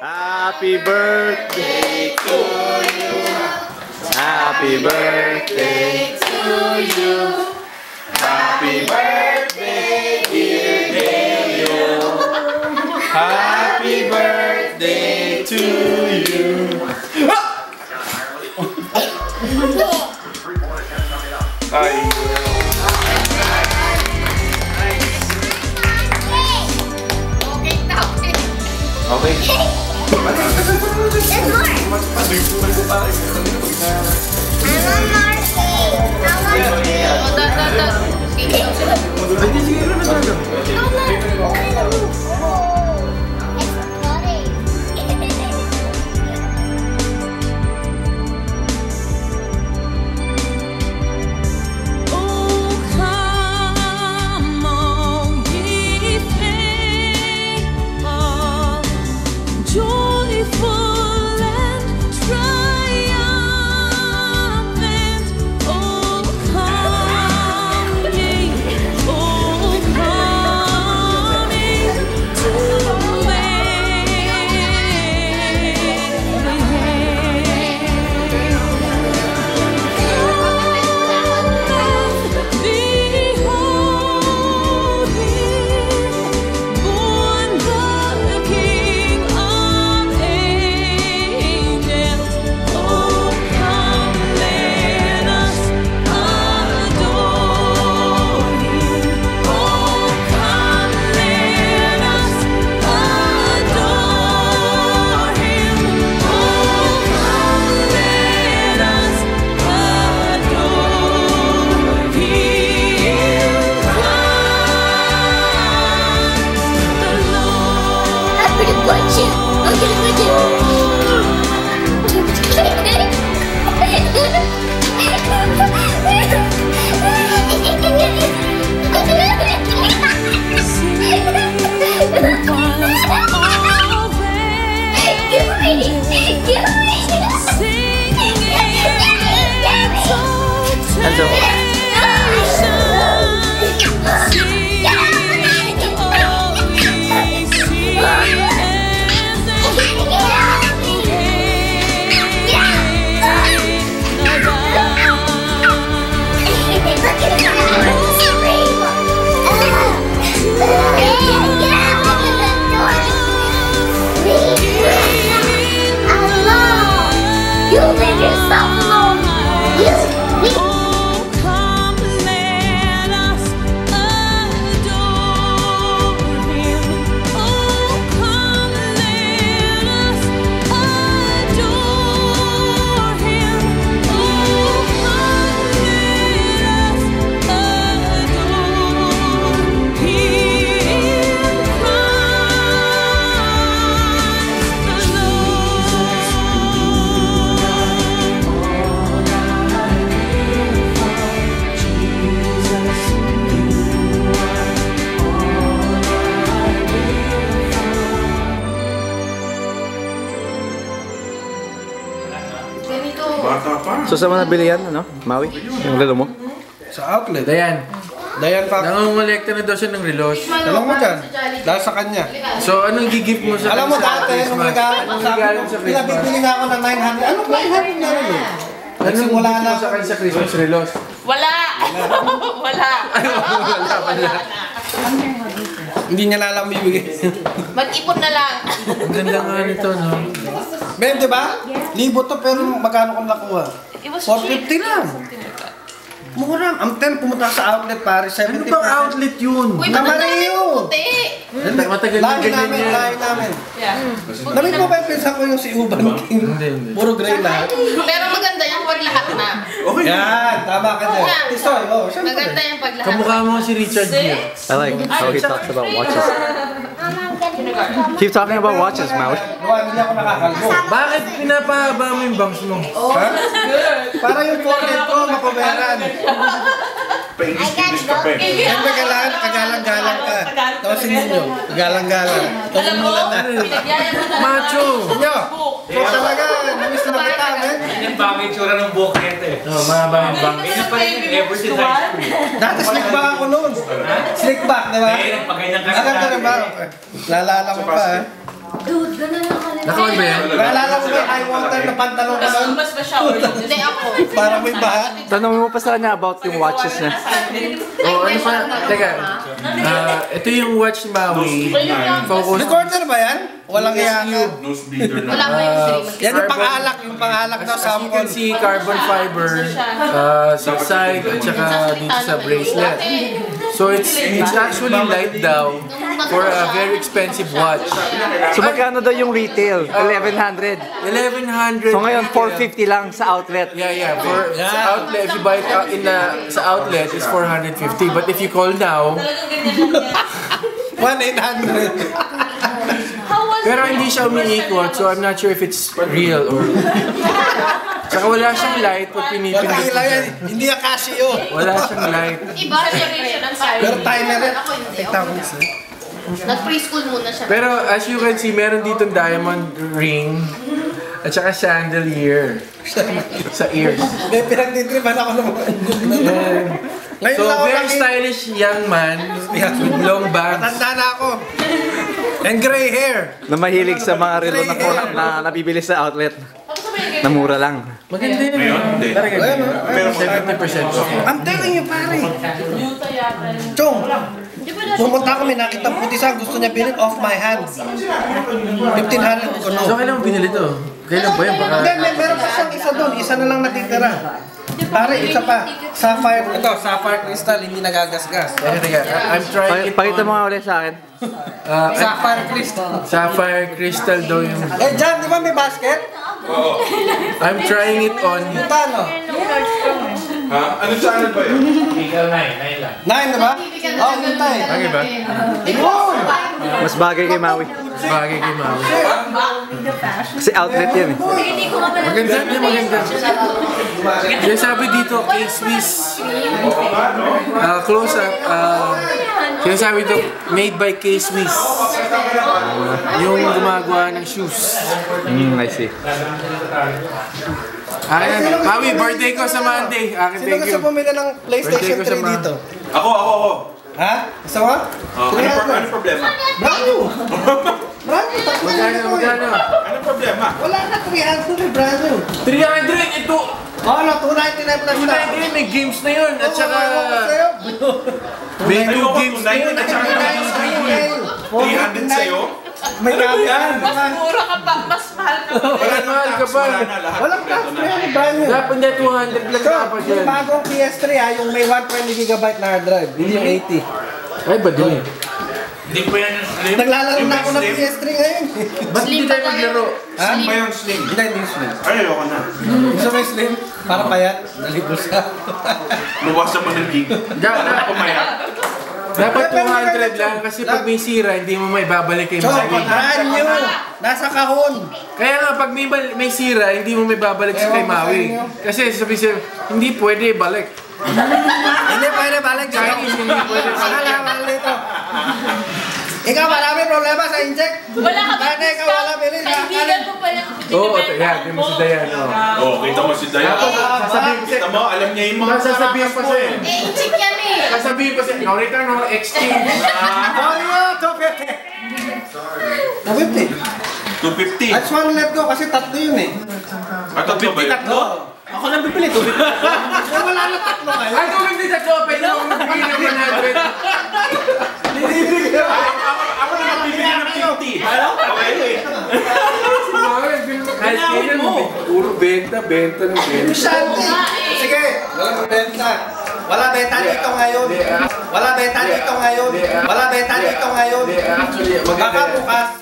Happy birthday to you. Happy birthday to you. Happy birthday, dear Daniel. Happy birthday to you. On Marcy. I'm on Oh, So saan mo nabili yan, ano? Maui? Yung lalo mo? Sa outlet. Dayan, Dayan pa. nangongolekta na daw siya ng relos. Alam mo dyan. Dahil sa kanya. So, anong gigift mo sa Alam mo dati, nung Christmas? nag- Anong sabi regalo ko, sa Christmas? pinabibili nga ako ng 900. Ano 900 na rin? Anong gift na sa kanya sa Christmas relos? Wala! Wala! Wala pala. Hindi niya na alam bibigay. Mag-ipon na lang. Ang ganda nga nito, no? Ben, di ba? Libo to pero magkano ko nakuha? It was 450 cheap. lang. Something like that. Mura. Ang 10 pumunta sa outlet pare, 70 Ano bang outlet yun? Uy, ba't ang dami Namariyo. mong puti? Hindi, Matagal na lahi ganyan namin, yan. lahi namin. Yeah. Narinig mo ba yung pinsan ko yung si Uban King? Hindi, hindi. Puro gray lahat. Pero maganda yung pag lahat na. Yan, tama ka dyan. Tisoy, oh, Maganda syempre. yung pag lahat. Kamukha mo si Richard Gere. I like how he talks about watches. Mama, Keep talking about watches, Maui. Luwan, hindi ako nakakalbo. Bakit pinapahaba mo yung bangs mo? Ha? Para yung forehead ko, makuberan. I got go. Siyempre kailangan kagalang-galang ka. Tapos ninyo, kagalang-galang. Tapos Alam mo, pinagyayaman na Macho! Nyo, so talaga, namiss na kita, men. Yan pa ang itsura ng buhok nito eh. Oh, mahaba yung bangs. Ganyan pa rin yung ever since high school. Dati slick back ako noon. Slick back, di ba? Eh, pag ganyan ka Agad ka na ba? Lalala ko pa, eh. Dude, ganun lang kanila. Naka-on ba yan? Naalala mo ba yung high water na pantalon ka nun? Mas pa-shower. Hindi ako. Para may baha. Tanongin mo pa sa kanya about yung watches niya. Oh, ano pa? Teka. Ah, ito yung watch ni Maui. Focus. Recorder ba yan? Walang iya ka. Nose bleeder na. Wala pa yung stream. Yan yung pang-alak, yung pang-alak daw As you can sample. see, carbon fiber uh, sa side at saka dito sa bracelet. So it's it's actually light daw for a very expensive watch. So magkano daw yung retail? 1,100. 1100. So ngayon, 450 lang sa outlet. Yeah, yeah. For sa outlet, if you buy it out in the sa outlet, it's 450. But if you call now, 1,800. pero hindi siya umiikot, so I'm not sure if it's real or... Saka wala siyang light pag pinipindot Wala mo lang yan. siya. Hindi ka Casio. Wala siyang light. Iba generation ang sabi. Pero timer yan. Ako hindi. Ako. Nag-preschool muna siya. Pero as you can see, meron ditong diamond ring at saka chandelier sa ears. May pinagtitripan ako ng mga na. Ngayon So, very stylish young man with long bangs. Tanda na ako. And gray hair. Na mahilig sa mga relo na, na, na nabibili sa outlet. Na mura lang. Maganda yun. Ngayon, hindi. Pero 70% off. I'm telling you, pare. Chong, pumunta kami, nakita ang puti sa gusto niya bilhin off my hands. 1,500 ko no. So, kailan mo binili to? Kailan ba yun? Baka... Hindi, may meron pa siyang isa doon. Isa na lang natitira. Pare, isa pa. Sapphire. Ito, sapphire crystal, hindi nagagasgas. Teka, teka. I'm trying Pa- it pakita mo nga ulit sa akin. Uh, Sapphire crystal. sapphire crystal daw yung... Eh, Jan, di ba may basket? I'm trying it on. Magkano? Ha? Ano channel ba yun? Nine, di ba? Oh, hintay. Bagay ba? Mas bagay kay Maui. Bagay kay Maui. Kasi outlet yan eh. Maganda niya, maganda. Kaya sabi dito, K-Swiss. Uh, close up. Uh, kaya sabi dito, made by K-Swiss. Yung gumagawa ng shoes. Mm, I see. Ayan, Maui, birthday ko sa Monday. Akin, Sino thank gusto you. bumili ng PlayStation Birthday ko sa 3 ma- dito? Ako, ako, ako. Ha? Gusto mo? Oh, ano, pro- ano problema? Brand new! Brand new! Tatlo Magkano? Ano problema? Wala na 300 brand new. 300! Ito! Oh, no, 299 plus na. 299, may games na yun. At saka, may new games na yun. At saka, 300 sa'yo? May camera. Mas mura ka pa. Mas mahal ka pa. Wala Mas mahal ka pa. na. Walang tax, 300 brand new. dapat na 200 lang dapat yung yan. bagong PS3 ha, yung may 120GB na hard drive, hindi yung 80. Ay, ba din? Hindi pa yan yung slim? Naglalaro Yung na ako ng slim? PS3 ngayon. Ba't hindi tayo maglaro? Ha? Slim ba yung slim? Hindi, hindi yung slim. Ay, ayoko na. Gusto mo yung slim? Para payat, nalibos ka. Luwasan mo ng gig. Da- Para pumayat. Dapat Pero 200 lang kasi pag may sira, hindi mo may babalik kay So, Maui. brand new. Nasa kahon. Kaya nga, pag may, may sira, hindi mo may babalik sa kay sa inyo. Kasi sabi siya, hindi pwede balik. Hindi pwede balik. Chinese, hindi pwede balik. Akala dito. Marami problema sa inject. Wala ka ba? Ikaw wala bilis. Kaibigan mo pala. Oo, oh, yan, di mo si Dayan. Oh. Oh, kita mo si Dayan. Sasabihin ko Kita mo, alam niya yung mga sasabihin pa sa'yo. Eh, check yan eh. Sasabihin pa sa'yo, no return, no exchange. Sorry mo, 250. 250. 250. That's one let go kasi tatlo yun eh. At tatlo ba yun? Tatlo? Ako lang bibili, 250. Eh, wala na tatlo kayo. Ay, kung hindi sa Chopin, yung magbigay ng 100. Ako na magbibigay ng 50. Ano? Okay. Kahit kailan, puro benta, benta ng benta. Shanty. Sige, wala benta. Wala benta dito ngayon. Wala benta dito ngayon. Wala benta dito ngayon. Actually, Baka bukas.